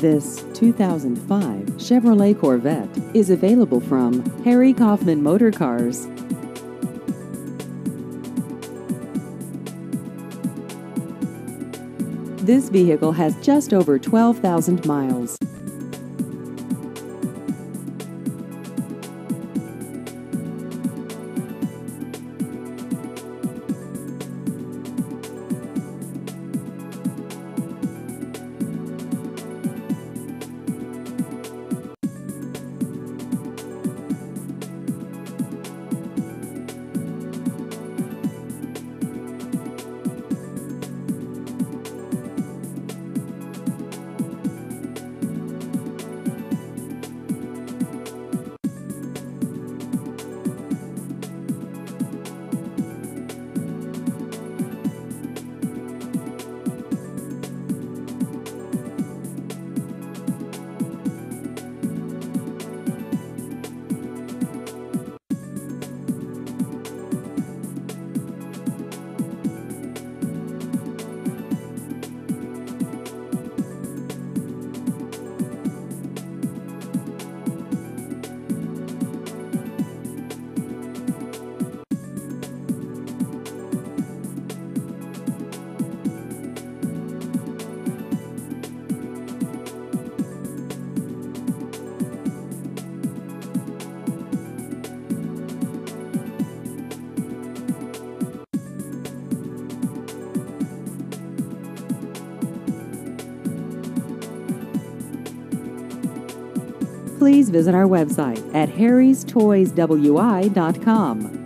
This 2005 Chevrolet Corvette is available from Harry Kaufmann Motor Cars. This vehicle has just over 12,000 miles. Please visit our website at harrystoyswi.com.